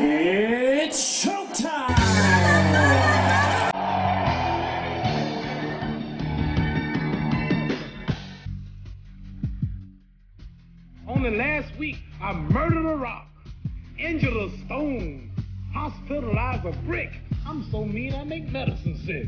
It's showtime! Only last week, I murdered a rock, injured a stone, hospitalized a brick. I'm so mean, I make medicine sick.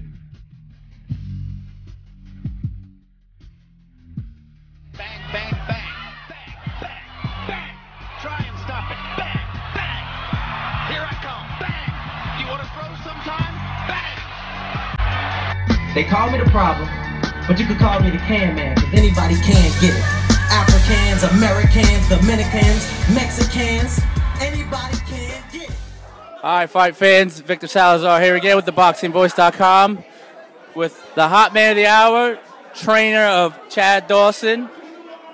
They call me the problem, but you could call me the can man, cause anybody can get it. Africans, Americans, Dominicans, Mexicans, anybody can get it. All right, fight fans, Victor Salazar here again with theboxingvoice.com with the hot man of the hour, trainer of Chad Dawson,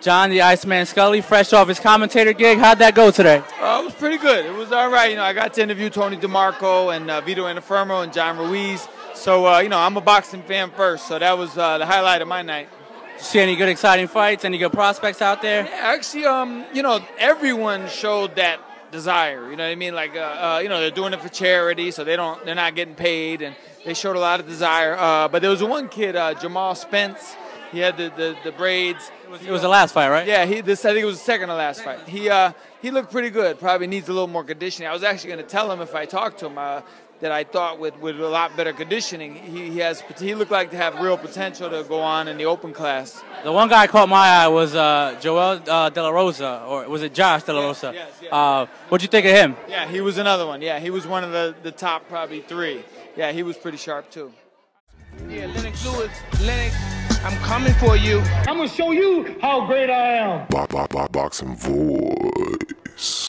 John the Iceman Scully, fresh off his commentator gig. How'd that go today? Uh, it was pretty good. It was all right. You know, I got to interview Tony DeMarco and uh, Vito Antuofermo and John Ruiz. So, uh, you know, I'm a boxing fan first, so that was uh, the highlight of my night. See any good, exciting fights? Any good prospects out there? Yeah, actually, um, you know, everyone showed that desire. You know what I mean? Like, uh, uh, you know, they're doing it for charity, so they don't, they're not getting paid, and they showed a lot of desire. Uh, but there was one kid, uh, Jamal Spence. He had the, the, the braids. It was the last fight, right? Yeah, he. This I think it was the second to last fight. He uh, he looked pretty good. Probably needs a little more conditioning. I was actually going to tell him if I talked to him uh, that I thought with, with a lot better conditioning, he, he has he looked like to have real potential to go on in the open class. The one guy caught my eye was uh, Joel uh, De La Rosa, or was it Josh De La Rosa? yes, yes. Uh, what'd you think of him? Yeah, he was another one. Yeah, he was one of the, the top probably three. Yeah, he was pretty sharp too. Yeah, Lennox Lewis, Lennox, I'm coming for you. I'm gonna show you how great I am. Bo- bo- bo- boxing voice.